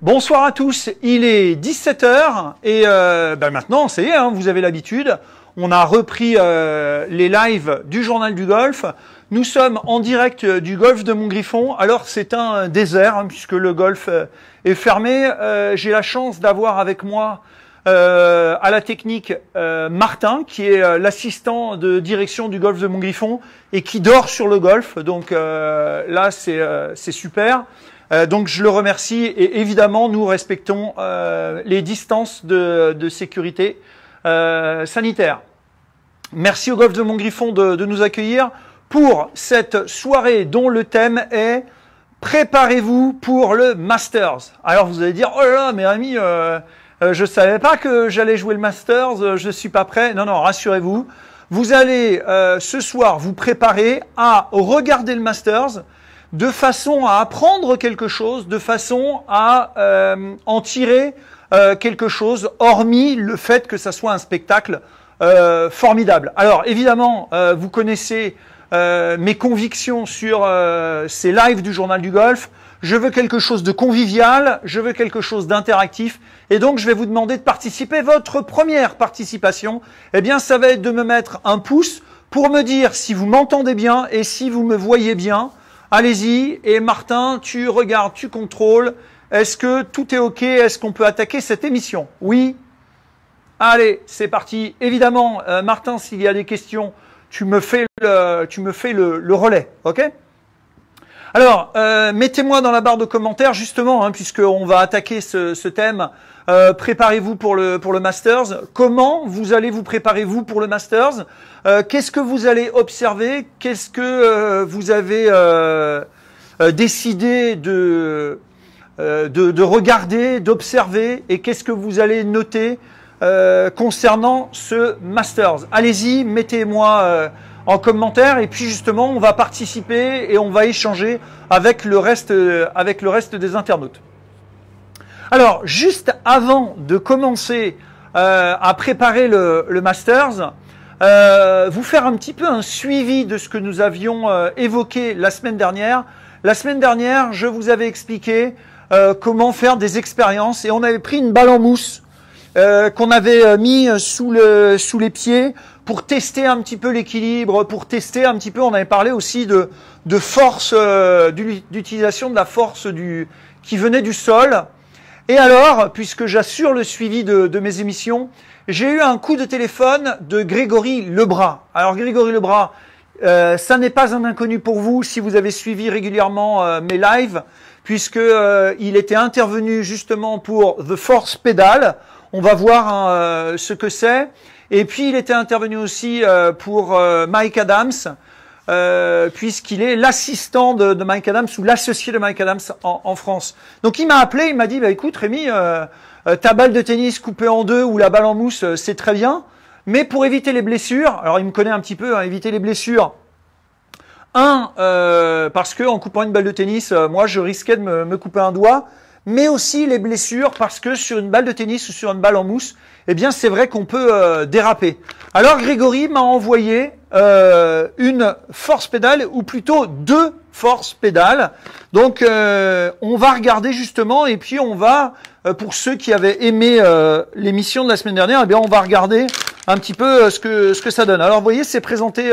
Bonsoir à tous, il est 17h et euh, ben maintenant, c'est hein, vous avez l'habitude, on a repris euh, les lives du journal du golf. Nous sommes en direct du golf de Montgriffon. Alors c'est un désert hein, puisque le golf euh, est fermé. Euh, J'ai la chance d'avoir avec moi euh, à la technique Martin qui est l'assistant de direction du golf de Montgriffon et qui dort sur le golf. Donc là c'est super. Euh, donc je le remercie et évidemment nous respectons euh, les distances de, sécurité euh, sanitaire. Merci au Golf de Montgriffon de, nous accueillir pour cette soirée dont le thème est Préparez-vous pour le Masters. Alors vous allez dire oh là là mais ami euh, euh, je savais pas que j'allais jouer le Masters, je suis pas prêt. Non non rassurez-vous, vous allez ce soir vous préparer à regarder le Masters de façon à apprendre quelque chose, de façon à euh, en tirer euh, quelque chose, hormis le fait que ça soit un spectacle euh, formidable. Alors évidemment, vous connaissez mes convictions sur ces lives du journal du golf. Je veux quelque chose de convivial, je veux quelque chose d'interactif, et donc je vais vous demander de participer. Votre première participation, eh bien, ça va être de me mettre un pouce pour me dire si vous m'entendez bien et si vous me voyez bien. Allez-y, et Martin, tu regardes, tu contrôles. Est-ce que tout est OK? Est-ce qu'on peut attaquer cette émission? Oui Allez, c'est parti. Évidemment, euh, Martin, s'il y a des questions, tu me fais le, tu me fais le, relais, OK? Alors, euh, mettez-moi dans la barre de commentaires justement, hein, puisqu'on va attaquer ce, ce thème. Euh, préparez-vous pour le pour le Masters. Comment vous allez vous préparer vous pour le Masters euh, Qu'est-ce que vous allez observer Qu'est-ce que euh, vous avez décidé de, de, de regarder, d'observer Et qu'est-ce que vous allez noter concernant ce Masters? Allez-y, mettez-moi en commentaire et puis justement on va participer et on va échanger avec le reste avec le reste des internautes. Alors, juste avant de commencer euh, à préparer le, le Masters, euh, vous faire un petit peu un suivi de ce que nous avions euh, évoqué la semaine dernière. La semaine dernière, je vous avais expliqué euh, comment faire des expériences et on avait pris une balle en mousse euh, qu'on avait mis sous, le, sous les pieds pour tester un petit peu l'équilibre, pour tester un petit peu, on avait parlé aussi de, de force, d'utilisation de la force du, qui venait du sol. Et alors, puisque j'assure le suivi de, mes émissions, j'ai eu un coup de téléphone de Grégory Lebras. Alors Grégory Lebras, euh, ça n'est pas un inconnu pour vous si vous avez suivi régulièrement euh, mes lives, puisque euh, il était intervenu justement pour The Force Pedal. On va voir hein, ce que c'est. Et puis il était intervenu aussi pour Mike Adams. Euh, puisqu'il est l'assistant de, de, Mike Adams ou l'associé de Mike Adams en, en, France. Donc il m'a appelé, il m'a dit, bah, écoute Rémi, euh, euh, ta balle de tennis coupée en deux ou la balle en mousse, c'est très bien, mais pour éviter les blessures, alors il me connaît un petit peu, hein, éviter les blessures, un, parce que en coupant une balle de tennis, moi je risquais de me, me couper un doigt, mais aussi les blessures parce que sur une balle de tennis ou sur une balle en mousse, eh bien c'est vrai qu'on peut euh, déraper. Alors Grégory m'a envoyé euh, une force pédale ou plutôt deux forces pédales. Donc euh, on va regarder justement et puis on va pour ceux qui avaient aimé l'émission de la semaine dernière, eh bien on va regarder un petit peu ce que ce que ça donne. Alors vous voyez c'est présenté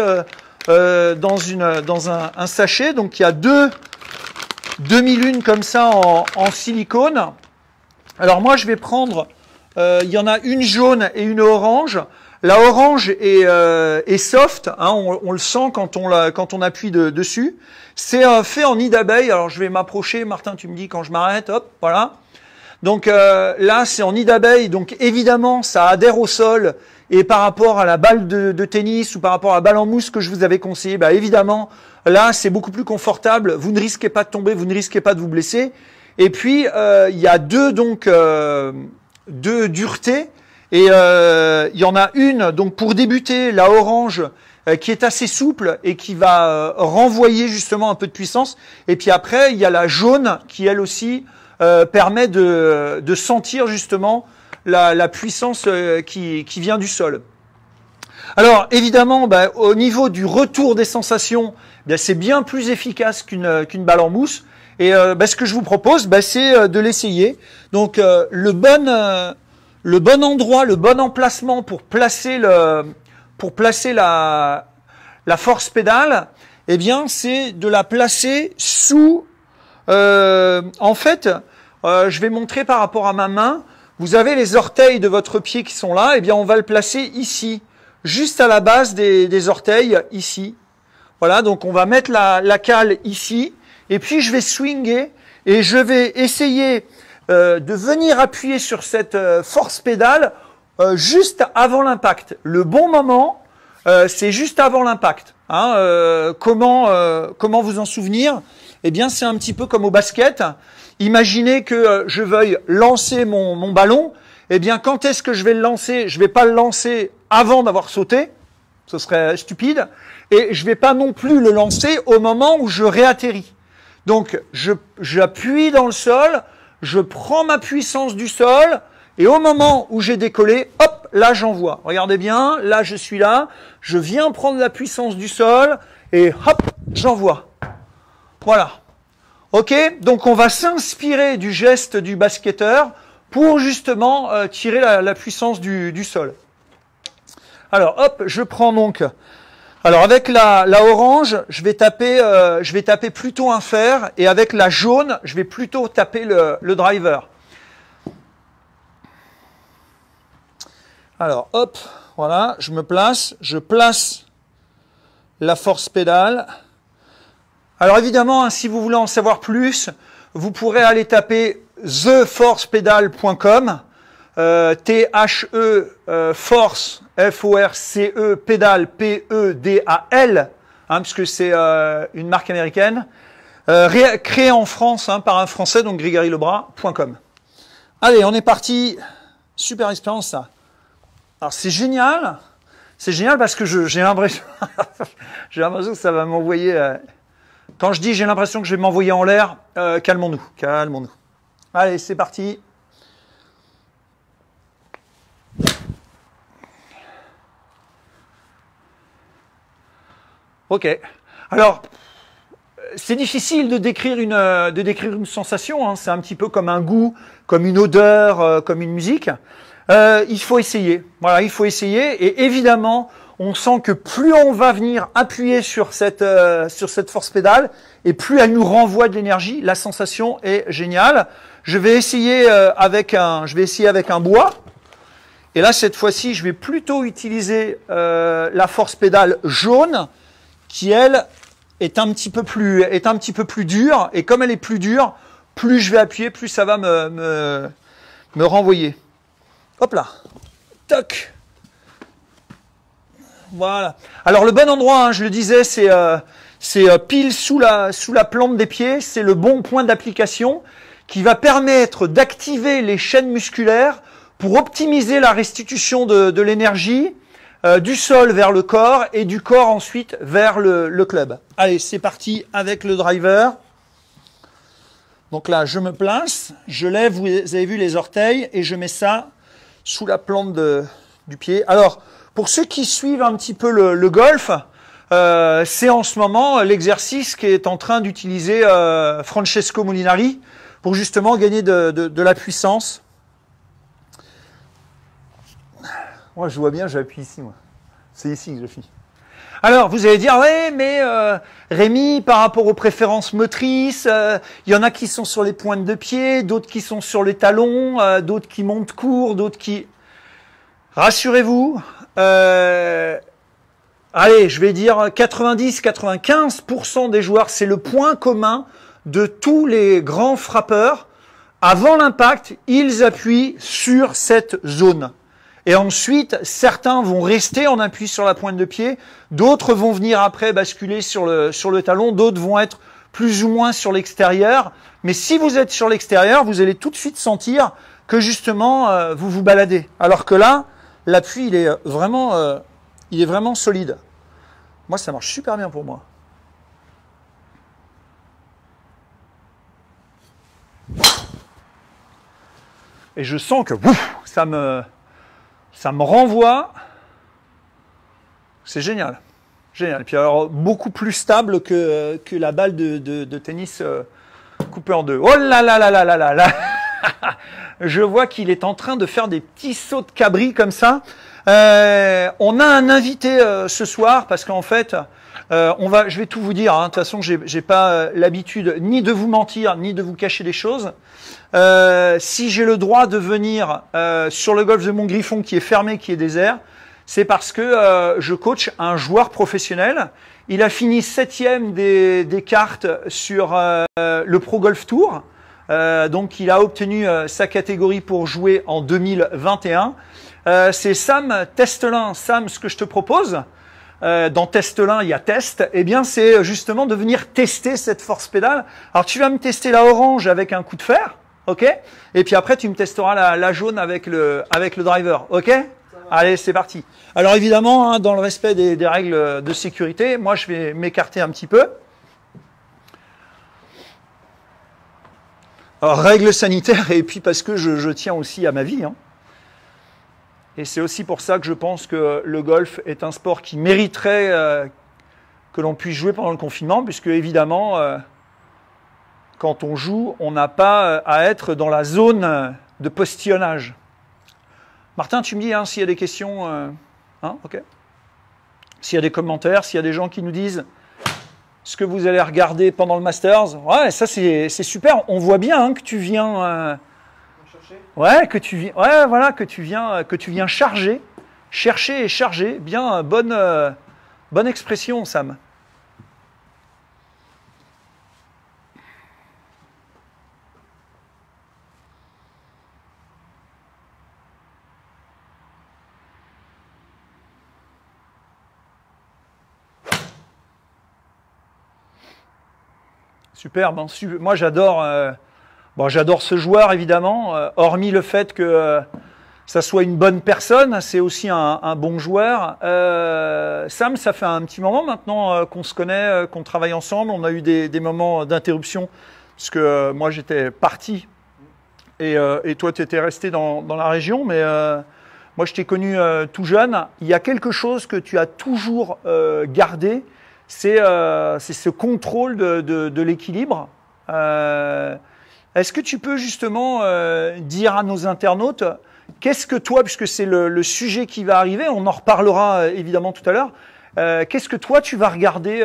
dans une dans un, un, sachet donc il y a deux demi-lunes comme ça en, en silicone. Alors moi je vais prendre euh, il y en a une jaune et une orange. La orange est, euh, est soft, hein, on, on, le sent quand on, la, quand on appuie de, dessus. C'est euh, fait en nid d'abeille. Alors je vais m'approcher, Martin, tu me dis quand je m'arrête, hop, voilà. Donc euh, là, c'est en nid d'abeille, donc évidemment, ça adhère au sol. Et par rapport à la balle de, de, tennis ou par rapport à la balle en mousse que je vous avais conseillé, bah évidemment, là, c'est beaucoup plus confortable. Vous ne risquez pas de tomber, vous ne risquez pas de vous blesser. Et puis, il y a deux donc de dureté. Et euh, il y en a une, donc pour débuter, la orange, euh, qui est assez souple et qui va euh, renvoyer justement un peu de puissance. Et puis après, il y a la jaune qui, elle aussi, permet de, sentir justement la, puissance qui, vient du sol. Alors évidemment, bah, au niveau du retour des sensations, bah, c'est bien plus efficace qu'une balle en mousse. Et bah, ce que je vous propose, c'est de l'essayer. Donc le bon le bon endroit, le bon emplacement pour placer le pour placer la la force pédale, eh bien c'est de la placer sous. en fait, je vais montrer par rapport à ma main. Vous avez les orteils de votre pied qui sont là. Eh bien, on va le placer ici, juste à la base des, des orteils, ici. Voilà, donc on va mettre la, la cale ici et puis je vais swinger et je vais essayer euh, de venir appuyer sur cette euh, force pédale euh, juste avant l'impact. Le bon moment, c'est juste avant l'impact. Hein, comment comment vous en souvenir? Eh bien, c'est un petit peu comme au basket. Imaginez que je veuille lancer mon, mon ballon. Eh bien, quand est-ce que je vais le lancer? Je vais pas le lancer avant d'avoir sauté. Ce serait stupide. Et je vais pas non plus le lancer au moment où je réatterris. Donc, j'appuie dans le sol, je prends ma puissance du sol, et au moment où j'ai décollé, hop, là j'envoie. Regardez bien, là je suis là, je viens prendre la puissance du sol, et hop, j'envoie. Voilà. Ok Donc on va s'inspirer du geste du basketteur pour justement euh, tirer la, puissance du, du sol. Alors hop, je prends donc alors avec la, orange, je vais taper, euh, je vais taper plutôt un fer, et avec la jaune, je vais plutôt taper le, driver. Alors hop, voilà, je me place, je place la force pédale. Alors évidemment, hein, si vous voulez en savoir plus, vous pourrez aller taper theforcepedal.com, euh, T-H-E force F-O-R-C-E, pédale, P-E-D-A-L, hein, puisque c'est euh, une marque américaine, euh, créée en France hein, par un Français, donc grégarylebras.com. Allez, on est parti. Super expérience, ça. Alors, c'est génial. C'est génial parce que j'ai l'impression, que ça va m'envoyer. Euh, quand je dis j'ai l'impression que je vais m'envoyer en l'air, calmons-nous, calmons-nous. Allez, c'est parti. Ok. Alors, c'est difficile de décrire une, de décrire une sensation. Hein. C'est un petit peu comme un goût, comme une odeur, euh, comme une musique. Euh, il faut essayer. Voilà, il faut essayer. Et évidemment, on sent que plus on va venir appuyer sur cette, euh, sur cette force pédale, et plus elle nous renvoie de l'énergie. La sensation est géniale. Je vais essayer avec un, je vais essayer avec un bois. Et là, cette fois-ci, je vais plutôt utiliser la force pédale jaune qui elle est un petit peu plus est un petit peu plus dure et comme elle est plus dure, plus je vais appuyer, plus ça va me me, renvoyer. Hop là, toc. Voilà. Alors le bon endroit, hein, je le disais, c'est euh, c'est euh, pile sous la sous la plante des pieds. C'est le bon point d'application qui va permettre d'activer les chaînes musculaires pour optimiser la restitution de l'énergie euh, du sol vers le corps et du corps ensuite vers le, club. Allez, c'est parti avec le driver. Donc là, je me place, je lève, vous avez vu les orteils, et je mets ça sous la plante du pied. Alors, pour ceux qui suivent un petit peu le, golf, euh, c'est en ce moment l'exercice qui est en train d'utiliser euh, Francesco Molinari pour justement gagner de la puissance. Moi, je vois bien, j'appuie ici, moi. C'est ici que je finis. Alors, vous allez dire, ouais, mais euh, Rémi, par rapport aux préférences motrices, euh, il y en a qui sont sur les pointes de pied, d'autres qui sont sur les talons, euh, d'autres qui montent court, d'autres qui... Rassurez-vous, allez, je vais dire 90-95% des joueurs, c'est le point commun de tous les grands frappeurs. Avant l'impact, ils appuient sur cette zone. Et ensuite, certains vont rester en appui sur la pointe de pied, d'autres vont venir après basculer sur le, sur le talon, d'autres vont être plus ou moins sur l'extérieur. Mais si vous êtes sur l'extérieur, vous allez tout de suite sentir que justement euh, vous vous baladez. Alors que là, l'appui il est vraiment, euh, il est vraiment solide. Moi, ça marche super bien pour moi. Et je sens que ça me, ça me renvoie. C'est génial. Génial. Puis alors, beaucoup plus stable que, que la balle de, de, tennis euh, couper en deux. Oh là là là là là là là Je vois qu'il est en train de faire des petits sauts de cabri comme ça. Euh, on a un invité euh, ce soir parce qu'en fait, euh, on va, je vais tout vous dire. hein. De toute façon, j'ai pas euh, l'habitude ni de vous mentir ni de vous cacher des choses. Euh, si j'ai le droit de venir euh, sur le golf de Montgriffon qui est fermé, qui est désert, c'est parce que euh, je coach un joueur professionnel. Il a fini septième des, des cartes sur euh, le Pro Golf Tour. Euh, donc il a obtenu sa catégorie pour jouer en 2021. Euh, c'est Sam Testelin. Sam, ce que je te propose, euh, dans Testelin, il y a test, eh bien c'est justement de venir tester cette force pédale. Alors tu vas me tester la orange avec un coup de fer, ok Et puis après tu me testeras la, jaune avec le, avec le driver, ok Allez, c'est parti. Alors évidemment, hein, dans le respect des, règles de sécurité, moi je vais m'écarter un petit peu. Règles sanitaires et puis parce que je, je tiens aussi à ma vie. hein. Et c'est aussi pour ça que je pense que le golf est un sport qui mériterait euh, que l'on puisse jouer pendant le confinement, puisque évidemment, euh, quand on joue, on n'a pas euh, à être dans la zone de postillonnage. Martin, tu me dis hein, s'il y a des questions. euh, hein, ok. S'il y a des commentaires, s'il y a des gens qui nous disent ce que vous allez regarder pendant le Masters. Ouais, ça c'est super. On voit bien hein, que tu viens. euh, Ouais, que tu viens, ouais, voilà, que tu viens, euh, que tu viens charger, chercher et charger. Bien, euh, bonne, euh, bonne expression, Sam. Superbe. hein, Moi, j'adore. euh, j'adore ce joueur évidemment, euh, hormis le fait que euh, ça soit une bonne personne, c'est aussi un, bon joueur. Sam, ça fait un petit moment maintenant qu'on se connaît, qu'on travaille ensemble. On a eu des, moments d'interruption parce que moi j'étais parti et, toi tu étais resté dans, dans la région, mais moi je t'ai connu tout jeune. Il y a quelque chose que tu as toujours gardé, c'est euh, ce contrôle de, de, de l'équilibre. Euh, est-ce que tu peux justement euh, dire à nos internautes, qu'est-ce que toi, puisque c'est le, le sujet qui va arriver, on en reparlera euh, évidemment tout à l'heure, euh, qu'est-ce que toi tu vas regarder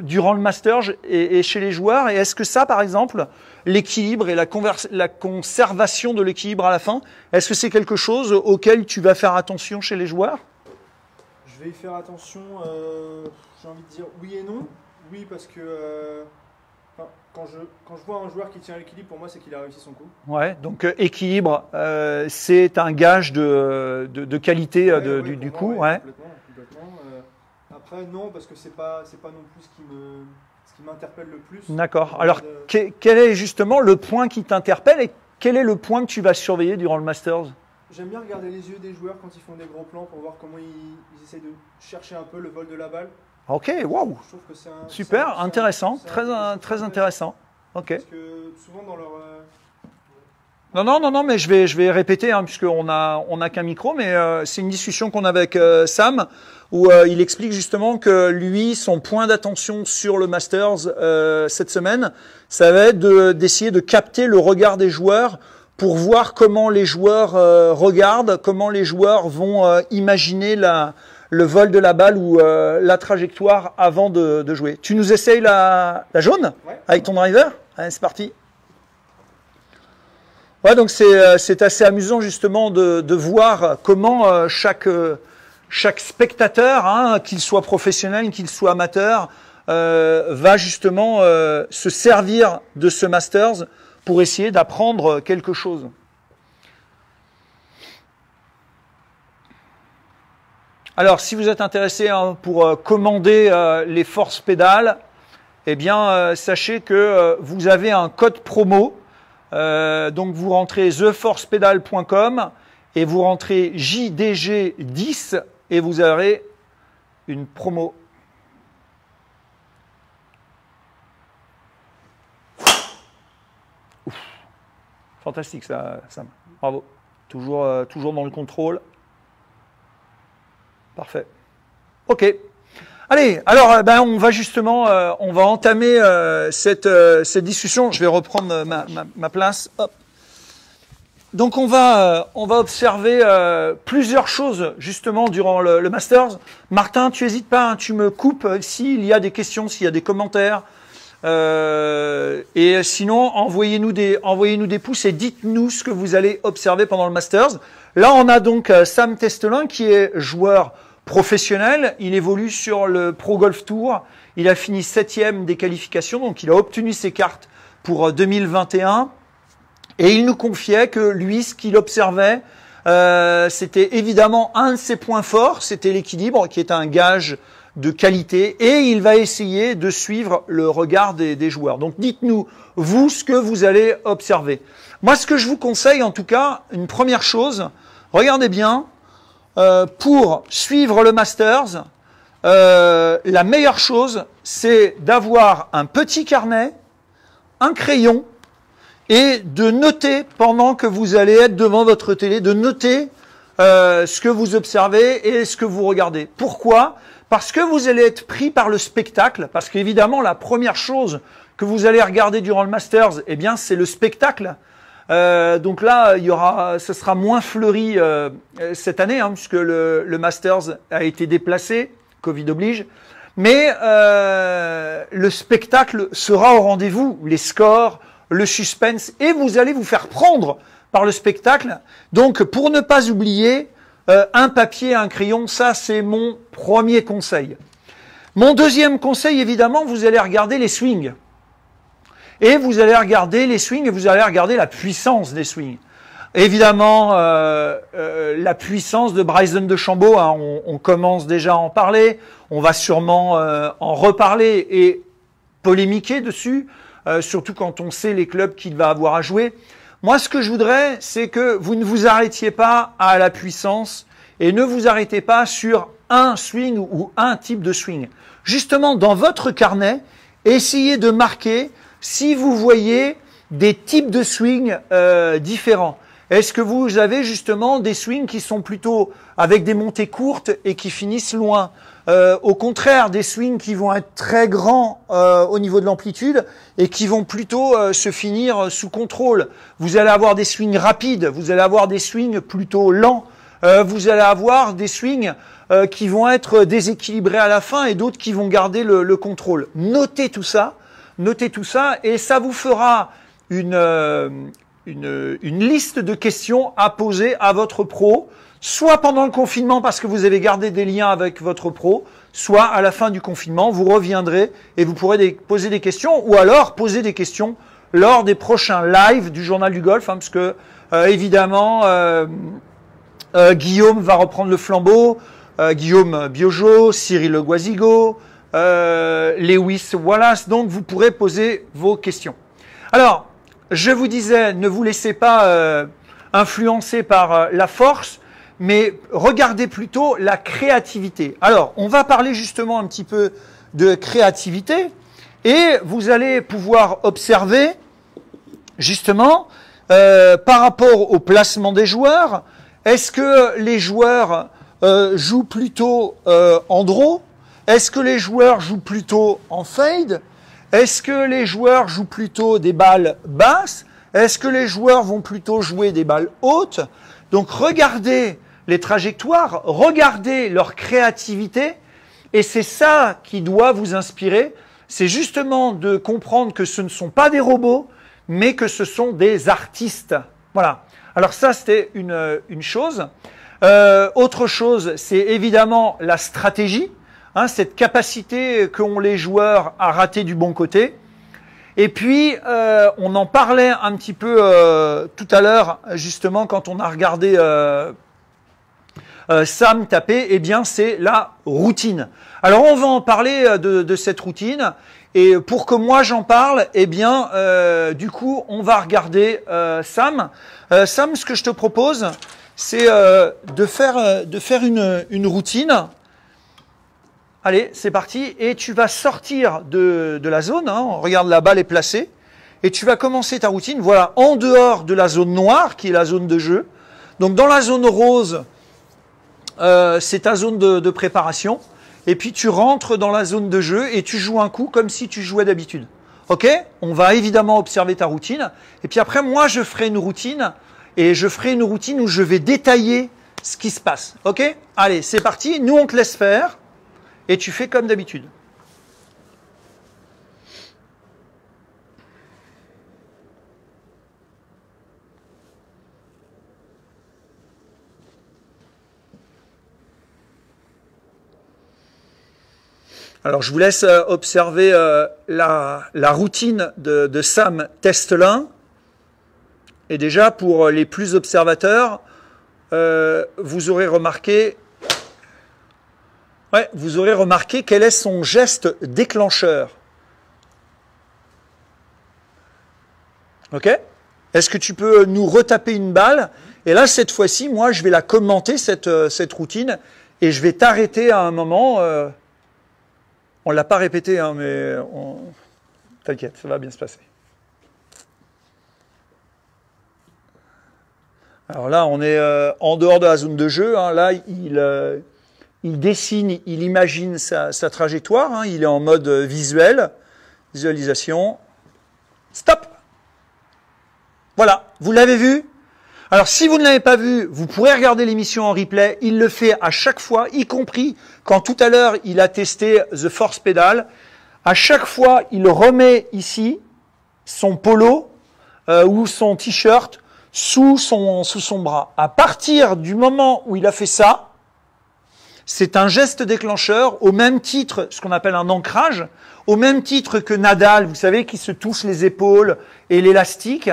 durant le Masters et, et chez les joueurs? Et est-ce que ça, par exemple, l'équilibre et la, la conservation de l'équilibre à la fin, est-ce que c'est quelque chose auquel tu vas faire attention chez les joueurs? Je vais y faire attention, euh, j'ai envie de dire oui et non. Oui, parce que euh, enfin, quand, je, quand je vois un joueur qui tient l'équilibre, pour moi, c'est qu'il a réussi son coup. Ouais, donc euh, équilibre, c'est un gage de, de, de qualité Ouais, de- ouais, du, du moi, coup. ouais, Ouais. Complètement, complètement. Après, non, parce que c'est pas, c'est pas non plus ce qui me, ce qui m'interpelle le plus. D'accord. Alors, quel est justement le point qui t'interpelle et quel est le point que tu vas surveiller durant le Masters? J'aime bien regarder les yeux des joueurs quand ils font des gros plans pour voir comment ils, ils essayent de chercher un peu le vol de la balle. Ok, waouh, super, intéressant, très, très intéressant. Ok. Parce que souvent dans leur euh, Non, non, non, non, mais je vais, je vais répéter, hein, puisqu'on a, on a qu'un micro, mais euh, c'est une discussion qu'on a avec euh, Sam, où euh, il explique justement que lui, son point d'attention sur le Masters cette semaine, ça va être de- d'essayer de, capter le regard des joueurs pour voir comment les joueurs euh, regardent, comment les joueurs vont euh, imaginer la, le vol de la balle ou euh, la trajectoire avant de, de jouer. Tu nous essayes la, la jaune Ouais. avec ton driver? Allez, c'est parti. Ouais, donc c'est euh, c'est assez amusant justement de, de voir comment euh, chaque euh, chaque spectateur, hein, qu'il soit professionnel, qu'il soit amateur, euh, va justement euh, se servir de ce Masters pour essayer d'apprendre quelque chose. Alors, si vous êtes intéressé hein, pour euh, commander euh, les forces pédales, eh bien, euh, sachez que vous avez un code promo. Donc, vous rentrez theforcepedal.com et vous rentrez JDG10 et vous aurez une promo. Fantastique ça, Sam. Bravo. Toujours, euh, toujours dans le contrôle. Parfait. Ok. Allez, alors euh, ben, on va justement, euh, entamer cette, discussion. Je vais reprendre ma, place. Donc on va, observer plusieurs choses justement durant le, Masters. Martin, tu hésites pas, hein, tu me coupes s'il y a des questions, s'il y a des commentaires. Euh, et sinon, envoyez-nous des, envoyez-nous des pouces et dites-nous ce que vous allez observer pendant le Masters. Là, on a donc euh, Sam Testelin qui est joueur professionnel. Il évolue sur le Pro Golf Tour. Il a fini septième des qualifications, donc il a obtenu ses cartes pour euh, 2021. Et il nous confiait que lui, ce qu'il observait, euh, c'était évidemment un de ses points forts, c'était l'équilibre, qui est un gage de qualité, et il va essayer de suivre le regard des, joueurs. Donc dites-nous, vous, ce que vous allez observer. Moi, ce que je vous conseille, en tout cas, une première chose, regardez bien, euh, pour suivre le Masters, euh, la meilleure chose, c'est d'avoir un petit carnet, un crayon, et de noter pendant que vous allez être devant votre télé, de noter euh, ce que vous observez et ce que vous regardez. Pourquoi? Parce que vous allez être pris par le spectacle, parce qu'évidemment la première chose que vous allez regarder durant le Masters, eh bien c'est le spectacle. Euh, donc là, il y aura, ce sera moins fleuri euh, cette année, hein, puisque le, Masters a été déplacé, Covid oblige. Mais euh, le spectacle sera au rendez-vous, les scores, le suspense, et vous allez vous faire prendre par le spectacle. Donc, pour ne pas oublier, euh, un papier, un crayon, ça c'est mon premier conseil. Mon deuxième conseil, évidemment, vous allez regarder les swings. Et vous allez regarder les swings et vous allez regarder la puissance des swings. Évidemment, euh, euh, la puissance de Bryson de Chambaud, hein, on, commence déjà à en parler, on va sûrement en reparler et polémiquer dessus, surtout quand on sait les clubs qu'il va avoir à jouer. Moi, ce que je voudrais, c'est que vous ne vous arrêtiez pas à la puissance et ne vous arrêtez pas sur un swing ou un type de swing. Justement, dans votre carnet, essayez de marquer si vous voyez des types de swing euh, différents. Est-ce que vous avez justement des swings qui sont plutôt avec des montées courtes et qui finissent loin? Euh, Au contraire, des swings qui vont être très grands euh, au niveau de l'amplitude et qui vont plutôt euh, se finir sous contrôle. Vous allez avoir des swings rapides, vous allez avoir des swings plutôt lents, vous allez avoir des swings qui vont être déséquilibrés à la fin et d'autres qui vont garder le, le, contrôle. Notez tout ça, notez tout ça et ça vous fera une, une, liste de questions à poser à votre pro, soit pendant le confinement parce que vous avez gardé des liens avec votre pro, soit à la fin du confinement, vous reviendrez et vous pourrez poser des questions, ou alors poser des questions lors des prochains lives du journal du golf, hein, parce que euh, évidemment euh, euh, Guillaume va reprendre le flambeau, Guillaume Biojo, Cyril Le Guazigo, Lewis Wallace, donc vous pourrez poser vos questions. Alors, je vous disais, ne vous laissez pas influencer par la force, mais regardez plutôt la créativité. Alors, on va parler justement un petit peu de créativité, et vous allez pouvoir observer justement euh, par rapport au placement des joueurs, est-ce que les joueurs jouent plutôt en draw? Est-ce que les joueurs jouent plutôt en fade? Est-ce que les joueurs jouent plutôt des balles basses? Est-ce que les joueurs vont plutôt jouer des balles hautes? Donc regardez les trajectoires, regardez leur créativité, et c'est ça qui doit vous inspirer. C'est justement de comprendre que ce ne sont pas des robots, mais que ce sont des artistes. Voilà. Alors ça, c'était une, une chose. Euh, autre chose, c'est évidemment la stratégie. Hein, cette capacité qu'ont les joueurs à rater du bon côté. Et puis, euh, on en parlait un petit peu euh, tout à l'heure, justement, quand on a regardé euh, Sam taper, eh bien, c'est la routine. Alors, on va en parler de, de cette routine. Et pour que moi j'en parle, eh bien, du coup, on va regarder Sam. Sam, ce que je te propose, c'est de faire, de faire une, une routine. Allez, c'est parti. Et tu vas sortir de, de la zone. Hein. Regarde, la balle est placée. Et tu vas commencer ta routine. Voilà, en dehors de la zone noire, qui est la zone de jeu. Donc, dans la zone rose, euh, c'est ta zone de, de, préparation. et puis tu rentres dans la zone de jeu et tu joues un coup comme si tu jouais d'habitude. Ok? On va évidemment observer ta routine. Et puis après, moi, je ferai une routine et je ferai une routine où je vais détailler ce qui se passe. Ok? Allez, c'est parti. Nous, on te laisse faire et tu fais comme d'habitude. Alors, je vous laisse euh, observer euh, la, routine de, Sam Testelin. Et déjà, pour les plus observateurs, euh, vous aurez remarqué, vous aurez remarqué quel est son geste déclencheur. Ok? Est-ce que tu peux nous retaper une balle? Et là, cette fois-ci, moi, je vais la commenter, cette, routine, et je vais t'arrêter à un moment. On ne l'a pas répété, hein, mais t'inquiète, ça va bien se passer. Alors là, on est euh, en dehors de la zone de jeu. Hein. Là, il, euh, il, dessine, il imagine sa, trajectoire. Hein. Il est en mode visuel, visualisation. Stop Voilà, vous l'avez vu? Alors si vous ne l'avez pas vu, vous pourrez regarder l'émission en replay. Il le fait à chaque fois, y compris quand tout à l'heure il a testé The Force Pedal. À chaque fois, il remet ici son polo euh, ou son t-shirt sous son, sous son bras. À partir du moment où il a fait ça, c'est un geste déclencheur au même titre, ce qu'on appelle un ancrage, au même titre que Nadal, vous savez, qui se touche les épaules et l'élastique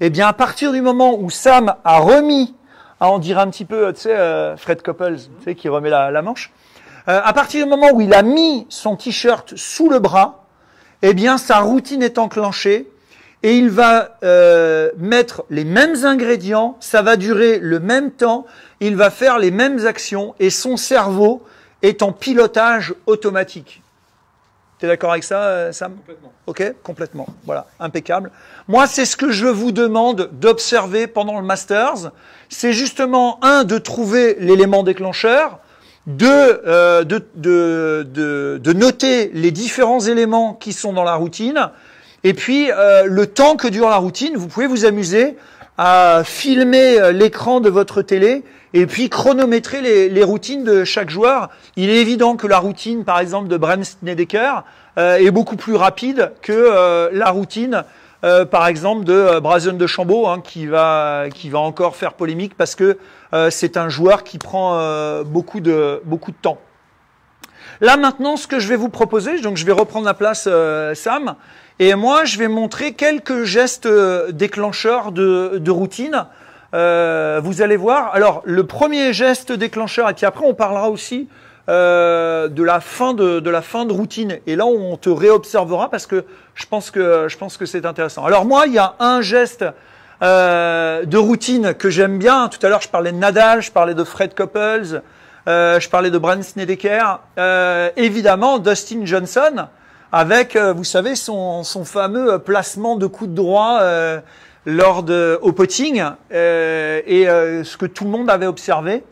eh bien, à partir du moment où Sam a remis, ah, on dirait un petit peu, tu sais, euh, Fred Couples, tu sais, qui remet la, manche, euh, à partir du moment où il a mis son t-shirt sous le bras, eh bien, sa routine est enclenchée et il va euh, mettre les mêmes ingrédients, ça va durer le même temps, il va faire les mêmes actions et son cerveau est en pilotage automatique. Tu es d'accord avec ça, euh, Sam? Complètement. Ok, complètement. Voilà, impeccable. Moi, c'est ce que je vous demande d'observer pendant le Masters. C'est justement, un, de trouver l'élément déclencheur, deux, euh, de, de, de, de, noter les différents éléments qui sont dans la routine, et puis euh, le temps que dure la routine, vous pouvez vous amuser à filmer euh, l'écran de votre télé et puis chronométrer les, routines de chaque joueur. Il est évident que la routine, par exemple, de Brent Snedeker euh, est beaucoup plus rapide que euh, la routine, euh, par exemple, de Brazen de Chambaud, hein, qui, va, qui va encore faire polémique parce que c'est un joueur qui prend beaucoup, de, beaucoup de temps. Là maintenant, ce que je vais vous proposer, donc je vais reprendre la place Sam, et moi je vais montrer quelques gestes déclencheurs de, routine euh, vous allez voir. Alors, le premier geste déclencheur, et puis après, on parlera aussi euh, de la fin de, de, la fin de routine. Et là, on te réobservera parce que je pense que je pense que c'est intéressant. Alors moi, il y a un geste euh, de routine que j'aime bien. Tout à l'heure, je parlais de Nadal, je parlais de Fred Couples, euh, je parlais de Brand Snedeker. Euh, évidemment, Dustin Johnson avec, vous savez, son, son fameux placement de coup de droit lors de, au potting euh, et euh, ce que tout le monde avait observé.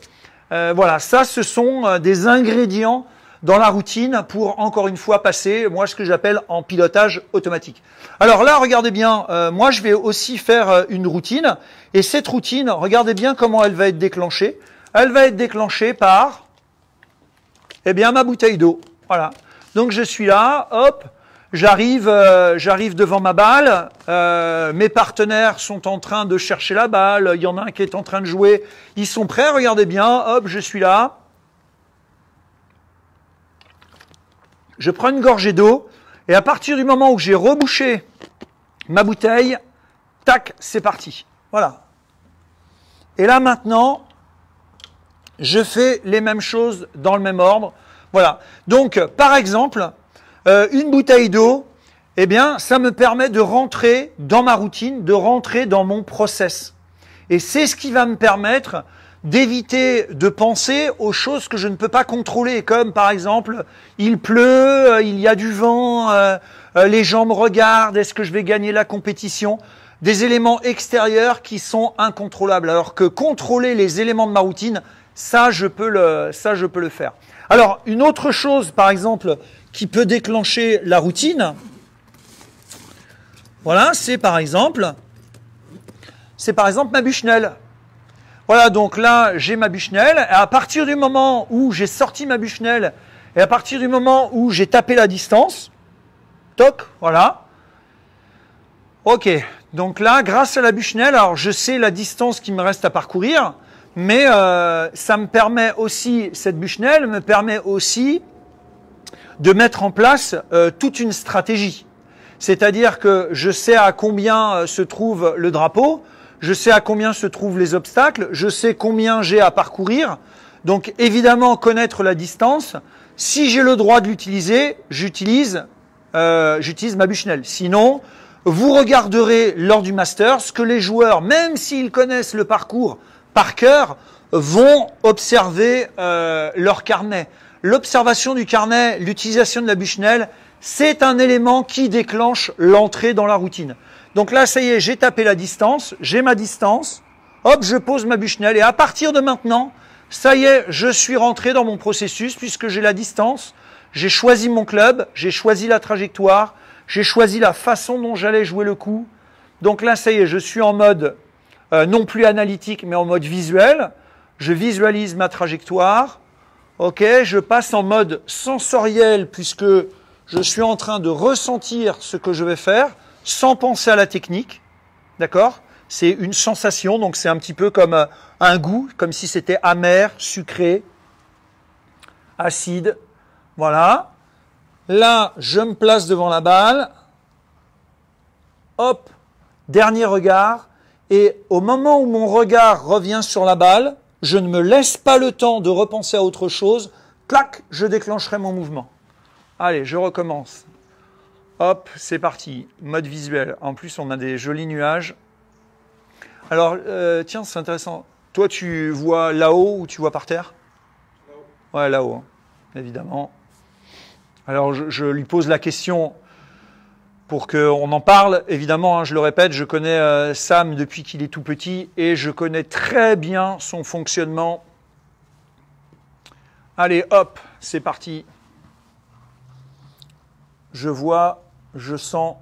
Euh, voilà, ça, ce sont euh, des ingrédients dans la routine pour encore une fois passer, moi, ce que j'appelle en pilotage automatique. Alors là, regardez bien, euh, moi, je vais aussi faire une routine et cette routine, regardez bien comment elle va être déclenchée. Elle va être déclenchée par, eh bien, ma bouteille d'eau. Voilà. Donc je suis là, hop, J'arrive, euh, j'arrive devant ma balle. Euh, mes partenaires sont en train de chercher la balle. Il y en a un qui est en train de jouer. Ils sont prêts. Regardez bien. Hop, je suis là. Je prends une gorgée d'eau et à partir du moment où j'ai rebouché ma bouteille, tac, c'est parti. Voilà. Et là maintenant, je fais les mêmes choses dans le même ordre. Voilà. Donc, par exemple, euh, une bouteille d'eau, eh bien, ça me permet de rentrer dans ma routine, de rentrer dans mon process. Et c'est ce qui va me permettre d'éviter de penser aux choses que je ne peux pas contrôler, comme par exemple, il pleut, euh, il y a du vent, euh, les gens me regardent, est-ce que je vais gagner la compétition? Des éléments extérieurs qui sont incontrôlables. Alors que contrôler les éléments de ma routine, Ça, je peux le, faire. Alors, une autre chose, par exemple, qui peut déclencher la routine, voilà, c'est par exemple, c'est par exemple ma Bushnell. Voilà, donc là, j'ai ma Bushnell, et à partir du moment où j'ai sorti ma Bushnell, et à partir du moment où j'ai tapé la distance, toc, voilà. Ok, donc là, grâce à la Bushnell, alors je sais la distance qui me reste à parcourir, mais euh, ça me permet aussi, cette Bushnell me permet aussi de mettre en place euh, toute une stratégie. C'est-à-dire que je sais à combien euh, se trouve le drapeau, je sais à combien se trouvent les obstacles, je sais combien j'ai à parcourir. Donc évidemment, connaître la distance. Si j'ai le droit de l'utiliser, j'utilise euh, j'utilise ma Bushnell. Sinon, vous regarderez lors du master ce que les joueurs, même s'ils connaissent le parcours par cœur, vont observer euh, leur carnet. L'observation du carnet, l'utilisation de la Bushnell, c'est un élément qui déclenche l'entrée dans la routine. Donc là, ça y est, j'ai tapé la distance, j'ai ma distance, hop, je pose ma Bushnell, et à partir de maintenant, ça y est, je suis rentré dans mon processus puisque j'ai la distance, j'ai choisi mon club, j'ai choisi la trajectoire, j'ai choisi la façon dont j'allais jouer le coup. Donc là, ça y est, je suis en mode euh, non plus analytique, mais en mode visuel. Je visualise ma trajectoire. Ok, je passe en mode sensoriel puisque je suis en train de ressentir ce que je vais faire sans penser à la technique. D'accord? C'est une sensation, donc c'est un petit peu comme euh, un goût, comme si c'était amer, sucré, acide. Voilà. Là, je me place devant la balle. Hop, dernier regard. Et au moment où mon regard revient sur la balle, je ne me laisse pas le temps de repenser à autre chose. Clac, je déclencherai mon mouvement. Allez, je recommence. Hop, c'est parti. Mode visuel. En plus, on a des jolis nuages. Alors, euh, tiens, c'est intéressant. Toi, tu vois là-haut ou tu vois par terre? Là-haut. Ouais, là-haut, hein, évidemment. Alors, je, je lui pose la question pour qu'on en parle. Évidemment, hein, je le répète, je connais euh, Sam depuis qu'il est tout petit et je connais très bien son fonctionnement. Allez, hop, c'est parti. Je vois, je sens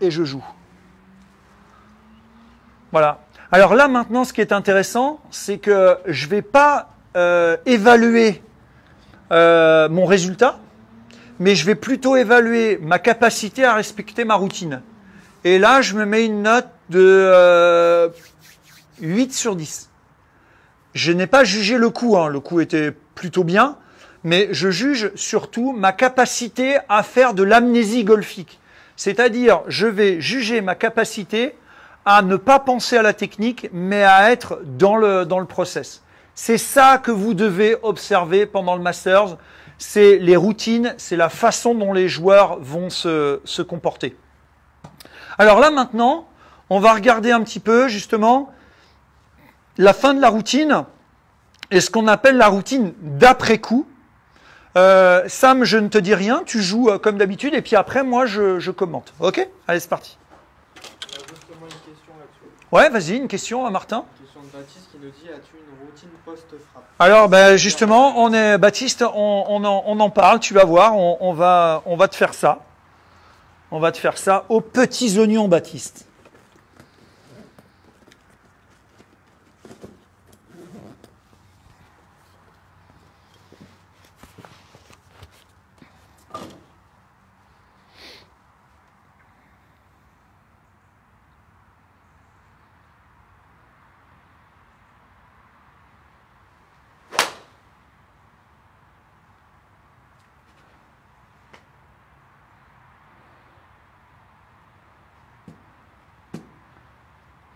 et je joue. Voilà. Alors là, maintenant, ce qui est intéressant, c'est que je ne vais pas euh, évaluer euh, mon résultat, mais je vais plutôt évaluer ma capacité à respecter ma routine. Et là, je me mets une note de euh, 8 sur 10. Je n'ai pas jugé le coup, hein. le coup était plutôt bien, mais je juge surtout ma capacité à faire de l'amnésie golfique. C'est-à-dire, je vais juger ma capacité à ne pas penser à la technique, mais à être dans le, dans le process. C'est ça que vous devez observer pendant le Masters. C'est les routines, c'est la façon dont les joueurs vont se, se comporter. Alors là maintenant, on va regarder un petit peu justement la fin de la routine et ce qu'on appelle la routine d'après-coup. Euh, Sam, je ne te dis rien, tu joues euh, comme d'habitude et puis après moi je, je commente. Ok? Allez, c'est parti. Justement une question là-dessus. Ouais, vas-y, une question à Martin. Baptiste qui nous dit As-tu une routine post-frappe? Alors, ben, justement, on est, Baptiste, on, en, parle, tu vas voir, va, on va te faire ça. On va te faire ça aux petits oignons, Baptiste.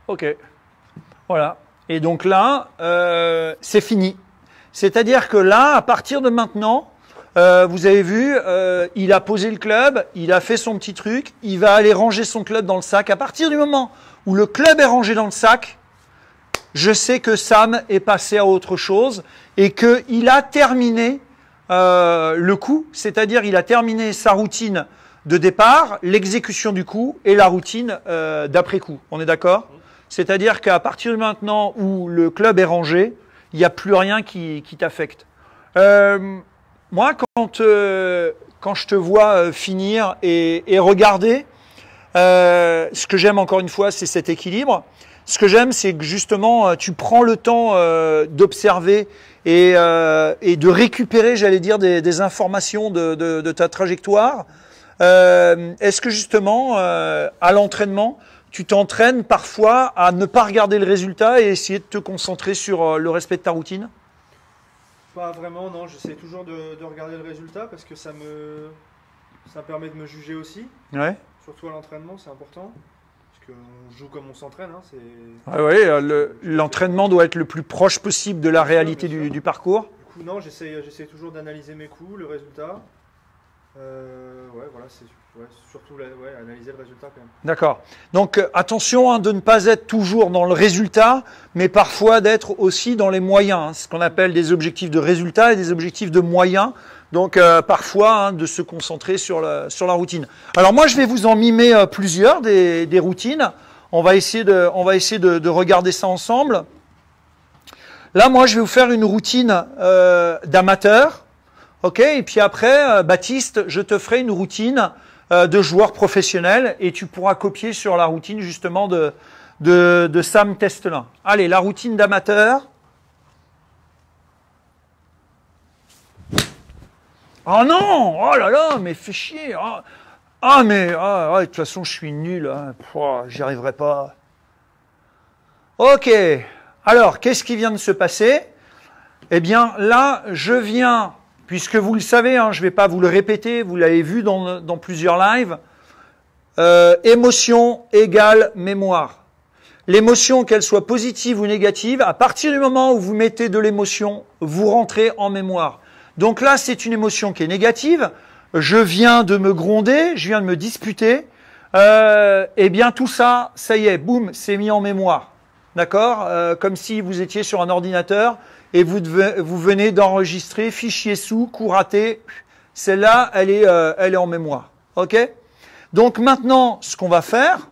Ok. Voilà. Et donc là, euh, c'est fini. C'est-à-dire que là, à partir de maintenant, euh, vous avez vu, euh, il a posé le club, il a fait son petit truc, il va aller ranger son club dans le sac. À partir du moment où le club est rangé dans le sac, je sais que Sam est passé à autre chose et qu'il a terminé le coup, c'est-à-dire il a terminé sa routine de départ, l'exécution du coup et la routine euh, d'après coup. On est d'accord? C'est-à-dire qu'à partir de maintenant où le club est rangé, il n'y a plus rien qui, t'affecte. Euh, moi, quand, euh, quand je te vois euh, finir et, regarder, ce que j'aime encore une fois, c'est cet équilibre. Ce que j'aime, c'est que justement, tu prends le temps d'observer et, de récupérer, j'allais dire, des, informations de, ta trajectoire. Est-ce que justement, à l'entraînement, tu t'entraînes parfois à ne pas regarder le résultat et essayer de te concentrer sur le respect de ta routine? Pas vraiment, non. J'essaie toujours de, de, regarder le résultat parce que ça me, ça permet de me juger aussi. Ouais. Surtout à l'entraînement, c'est important. Parce qu'on joue comme on s'entraîne. Hein, ouais, ouais, L'entraînement doit être le plus proche possible de la réalité du, du, parcours. Du coup, non, j'essaie toujours d'analyser mes coups, le résultat. Euh, voilà, c'est surtout analyser le résultat quand même. D'accord. Donc euh, attention hein, de ne pas être toujours dans le résultat, mais parfois d'être aussi dans les moyens, hein, ce qu'on appelle des objectifs de résultat et des objectifs de moyens. Donc euh, parfois hein, de se concentrer sur la, sur la routine. Alors moi je vais vous en mimer plusieurs des, des, routines. On va essayer, de, on va essayer de, de, regarder ça ensemble. Là moi je vais vous faire une routine d'amateur. Ok, et puis après, euh, Baptiste, je te ferai une routine euh, de joueur professionnel et tu pourras copier sur la routine justement de, de, de Sam Testelin. Allez, la routine d'amateur. Oh non Oh là là, mais fais chier Ah, ah mais ah, de toute façon, je suis nul. Hein. J'y arriverai pas. Ok. Alors, qu'est-ce qui vient de se passer? Eh bien, là, je viens puisque vous le savez, hein, je ne vais pas vous le répéter, vous l'avez vu dans, plusieurs lives, euh, émotion égale mémoire. L'émotion, qu'elle soit positive ou négative, à partir du moment où vous mettez de l'émotion, vous rentrez en mémoire. Donc là, c'est une émotion qui est négative. Je viens de me gronder, je viens de me disputer. Euh, eh bien, tout ça, ça y est, boum, c'est mis en mémoire. D'accord euh, Comme si vous étiez sur un ordinateur et vous, vous venez d'enregistrer fichier sous, coup raté. Celle-là, elle, est, euh, elle est en mémoire. OK? Donc maintenant, ce qu'on va faire,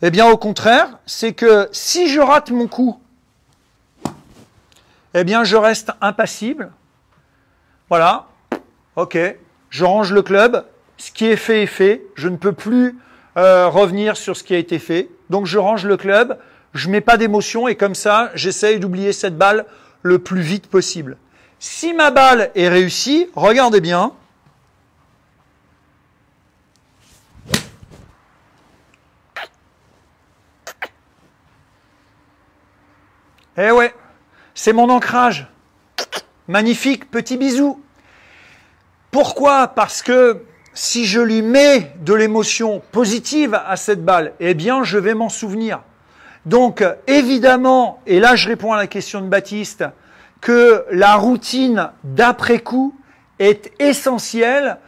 eh bien au contraire, c'est que si je rate mon coup, eh bien je reste impassible. Voilà. OK. Je range le club. Ce qui est fait est fait. Je ne peux plus euh, revenir sur ce qui a été fait. Donc je range le club je mets pas d'émotion et comme ça, j'essaye d'oublier cette balle le plus vite possible. Si ma balle est réussie, regardez bien. Eh ouais, c'est mon ancrage. Magnifique, petit bisou. Pourquoi? Parce que si je lui mets de l'émotion positive à cette balle, eh bien, je vais m'en souvenir. Donc, évidemment, et là je réponds à la question de Baptiste, que la routine d'après-coup est essentielle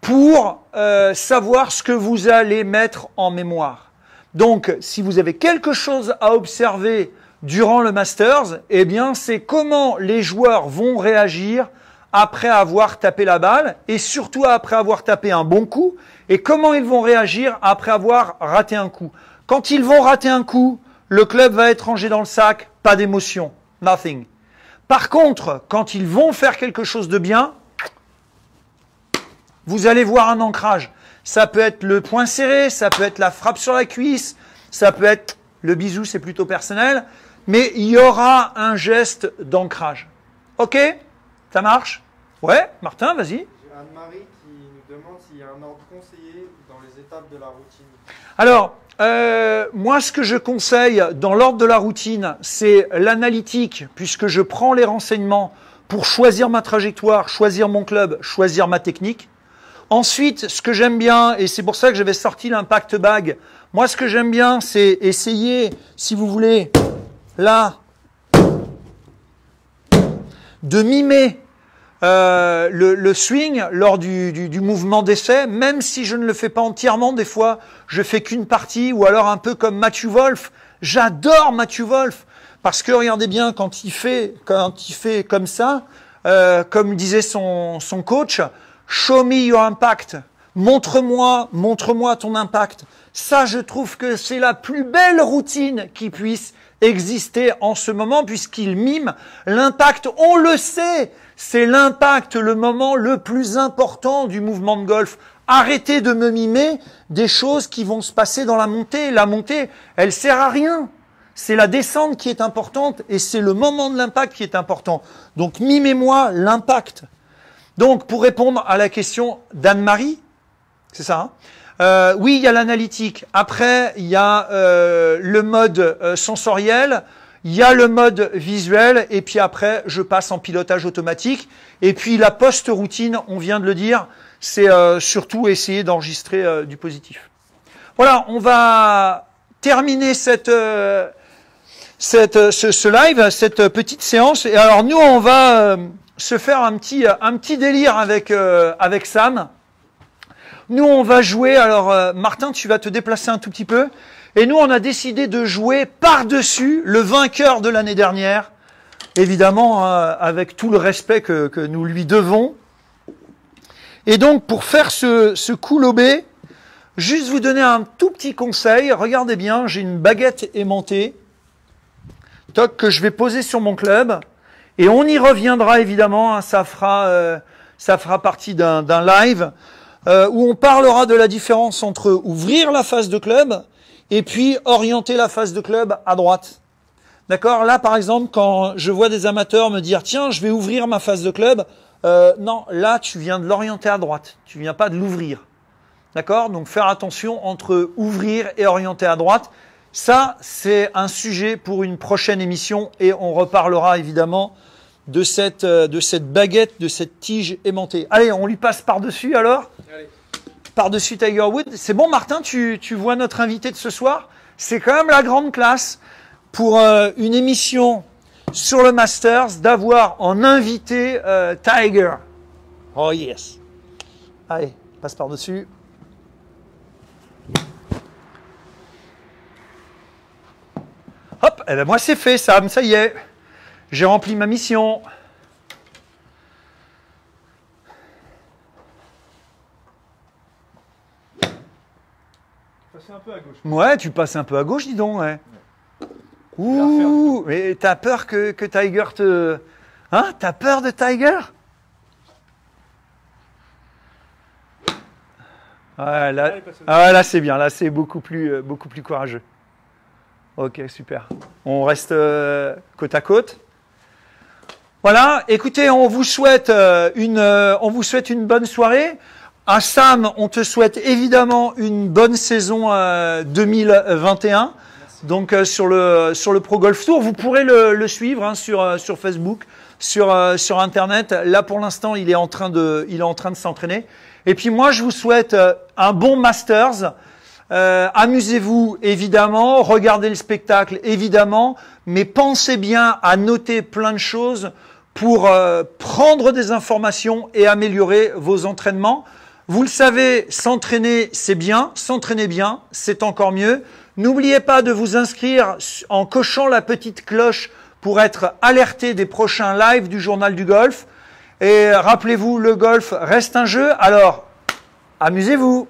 pour euh, savoir ce que vous allez mettre en mémoire. Donc, si vous avez quelque chose à observer durant le Masters, eh bien, c'est comment les joueurs vont réagir après avoir tapé la balle et surtout après avoir tapé un bon coup et comment ils vont réagir après avoir raté un coup. Quand ils vont rater un coup, le club va être rangé dans le sac, pas d'émotion, nothing. Par contre, quand ils vont faire quelque chose de bien, vous allez voir un ancrage. Ça peut être le point serré, ça peut être la frappe sur la cuisse, ça peut être le bisou, c'est plutôt personnel, mais il y aura un geste d'ancrage. Ok? Ça marche? Ouais, Martin, vas-y. Demande s'il y a un ordre conseillé dans les étapes de la routine. Alors, euh, moi, ce que je conseille dans l'ordre de la routine, c'est l'analytique, puisque je prends les renseignements pour choisir ma trajectoire, choisir mon club, choisir ma technique. Ensuite, ce que j'aime bien, et c'est pour ça que j'avais sorti l'impact bag, moi, ce que j'aime bien, c'est essayer, si vous voulez, là, de mimer euh, le, swing lors du, mouvement d'essai, même si je ne le fais pas entièrement, des fois je fais qu'une partie, ou alors un peu comme Matthew Wolf. J'adore Matthew Wolf parce que regardez bien quand il fait quand il fait comme ça, euh, comme disait son, son coach, show me your impact. Montre-moi, montre-moi ton impact. Ça, je trouve que c'est la plus belle routine qui puisse exister en ce moment puisqu'il mime l'impact. On le sait, c'est l'impact, le moment le plus important du mouvement de golf. Arrêtez de me mimer des choses qui vont se passer dans la montée. La montée, elle sert à rien. C'est la descente qui est importante et c'est le moment de l'impact qui est important. Donc mimez-moi l'impact. Donc pour répondre à la question d'Anne-Marie, c'est ça hein? Euh, Oui, il y a l'analytique. Après, il y a euh, le mode euh, sensoriel, il y a le mode visuel, et puis après, je passe en pilotage automatique. Et puis la post-routine, on vient de le dire, c'est surtout essayer d'enregistrer du positif. Voilà, on va terminer cette, cette, ce, ce, live, cette petite séance. Et alors nous, on va se faire un petit, un petit délire avec, avec Sam. Nous, on va jouer. Alors, euh, Martin, tu vas te déplacer un tout petit peu. Et nous, on a décidé de jouer par-dessus le vainqueur de l'année dernière. Évidemment, euh, avec tout le respect que, nous lui devons. Et donc, pour faire ce, ce coup lobé, juste vous donner un tout petit conseil. Regardez bien, j'ai une baguette aimantée. Toc, que je vais poser sur mon club. Et on y reviendra évidemment. Hein, ça fera, euh, ça fera partie d'un live. Euh, où on parlera de la différence entre ouvrir la phase de club et puis orienter la phase de club à droite. D'accord? Là, par exemple, quand je vois des amateurs me dire tiens, je vais ouvrir ma phase de club, euh, non, là, tu viens de l'orienter à droite. Tu viens pas de l'ouvrir. D'accord? Donc, faire attention entre ouvrir et orienter à droite. Ça, c'est un sujet pour une prochaine émission et on reparlera évidemment de cette, euh, de cette baguette, de cette tige aimantée. Allez, on lui passe par-dessus alors Par-dessus Tiger Woods. C'est bon, Martin, tu, tu vois notre invité de ce soir? C'est quand même la grande classe pour euh, une émission sur le Masters d'avoir en invité euh, Tiger. Oh yes. Allez, passe par-dessus. Hop, eh ben moi c'est fait, Sam, ça y est. J'ai rempli ma mission. un peu à gauche. Ouais, tu passes un peu à gauche, dis donc. Ouais. Ouh, mais t'as peur que, que Tiger te... Hein T'as peur de Tiger? Ah, là, ah, là c'est bien, là c'est beaucoup plus, euh, beaucoup plus courageux. Ok, super. On reste euh, côte à côte. Voilà, écoutez, on vous souhaite euh, une, euh, on vous souhaite une bonne soirée. À Sam, on te souhaite évidemment une bonne saison 2021. Euh, Donc sur le sur le Pro Golf Tour, vous pourrez le, le suivre hein, sur sur Facebook, sur sur Internet. Là pour l'instant, il est en train de il est en train de s'entraîner. Et puis moi, je vous souhaite un bon Masters. Euh, Amusez-vous évidemment, regardez le spectacle évidemment, mais pensez bien à noter plein de choses pour euh, prendre des informations et améliorer vos entraînements. Vous le savez, s'entraîner, c'est bien. S'entraîner bien, c'est encore mieux. N'oubliez pas de vous inscrire en cochant la petite cloche pour être alerté des prochains lives du journal du golf. Et rappelez-vous, le golf reste un jeu. Alors, amusez-vous.